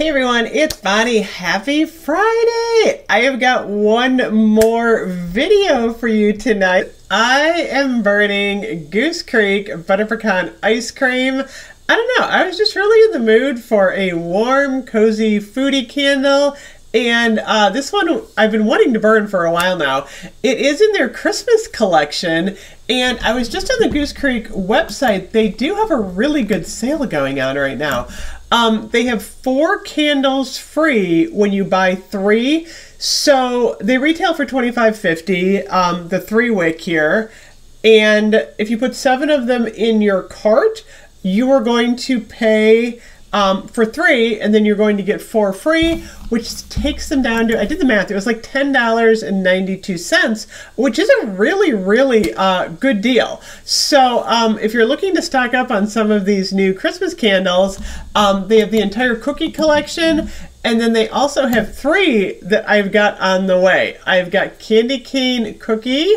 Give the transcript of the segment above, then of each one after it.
Hey everyone, it's Bonnie. Happy Friday! I have got one more video for you tonight. I am burning Goose Creek Butter Pecan Ice Cream. I don't know, I was just really in the mood for a warm, cozy, foodie candle and uh, this one I've been wanting to burn for a while now. It is in their Christmas collection, and I was just on the Goose Creek website. They do have a really good sale going on right now. Um, they have four candles free when you buy three. So they retail for twenty five fifty. Um, the three wick here, and if you put seven of them in your cart, you are going to pay um, for three, and then you're going to get four free, which takes them down to, I did the math, it was like $10.92, which is a really, really uh, good deal. So um, if you're looking to stock up on some of these new Christmas candles, um, they have the entire cookie collection, and then they also have three that I've got on the way. I've got Candy Cane Cookie,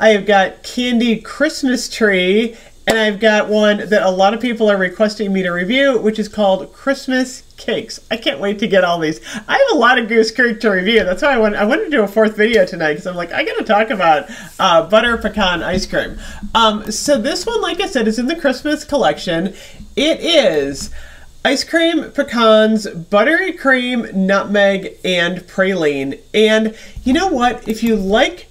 I've got Candy Christmas Tree, and I've got one that a lot of people are requesting me to review, which is called Christmas Cakes. I can't wait to get all these. I have a lot of Goose Creek to review. That's why I, want, I wanted to do a fourth video tonight because I'm like, I got to talk about uh, butter pecan ice cream. Um, so this one, like I said, is in the Christmas collection. It is ice cream, pecans, buttery cream, nutmeg, and praline. And you know what? If you like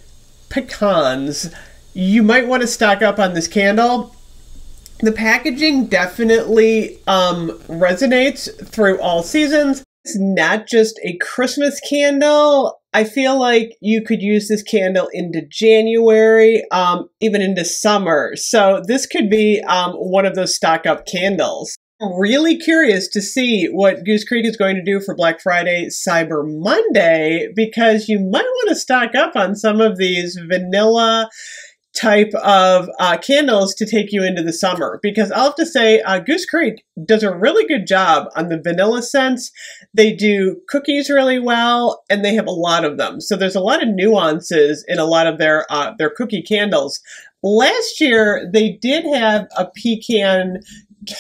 pecans, you might want to stock up on this candle the packaging definitely um, resonates through all seasons. It's not just a Christmas candle. I feel like you could use this candle into January, um, even into summer. So this could be um, one of those stock up candles. I'm Really curious to see what Goose Creek is going to do for Black Friday, Cyber Monday, because you might want to stock up on some of these vanilla type of uh, candles to take you into the summer because I'll have to say uh, Goose Creek does a really good job on the vanilla scents. They do cookies really well and they have a lot of them. So there's a lot of nuances in a lot of their uh, their cookie candles. Last year they did have a pecan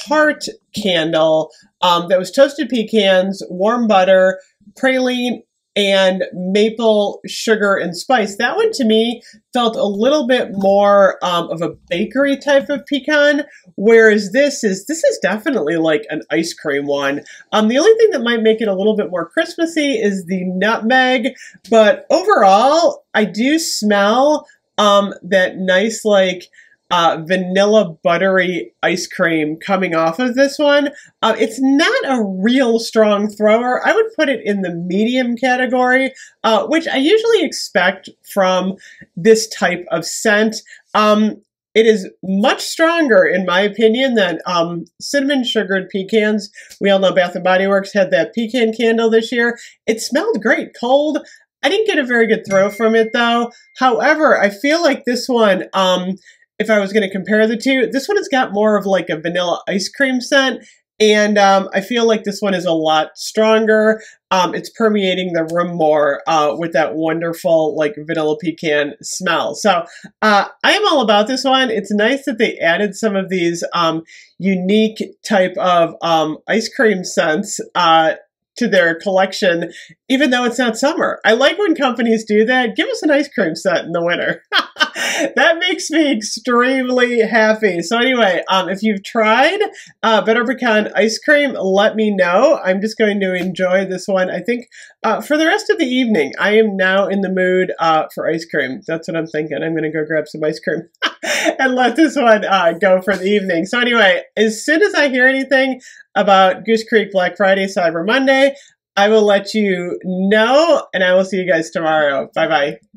tart candle um, that was toasted pecans, warm butter, praline, and maple sugar and spice. That one to me felt a little bit more um, of a bakery type of pecan, whereas this is this is definitely like an ice cream one. Um, the only thing that might make it a little bit more Christmassy is the nutmeg, but overall, I do smell um, that nice like uh, vanilla buttery ice cream coming off of this one. Uh, it's not a real strong thrower. I would put it in the medium category, uh, which I usually expect from this type of scent. Um, it is much stronger, in my opinion, than um, cinnamon sugared pecans. We all know Bath and Body Works had that pecan candle this year. It smelled great, cold. I didn't get a very good throw from it though. However, I feel like this one, um, if I was going to compare the two. This one has got more of like a vanilla ice cream scent. And um, I feel like this one is a lot stronger. Um, it's permeating the room more uh, with that wonderful like vanilla pecan smell. So uh, I am all about this one. It's nice that they added some of these um, unique type of um, ice cream scents uh, to their collection, even though it's not summer. I like when companies do that. Give us an ice cream set in the winter. that makes me extremely happy. So anyway, um, if you've tried uh, Butter Pecan ice cream, let me know. I'm just going to enjoy this one. I think uh, for the rest of the evening, I am now in the mood uh, for ice cream. That's what I'm thinking. I'm going to go grab some ice cream and let this one uh, go for the evening. So anyway, as soon as I hear anything about Goose Creek Black Friday, Cyber Monday, I will let you know, and I will see you guys tomorrow. Bye bye.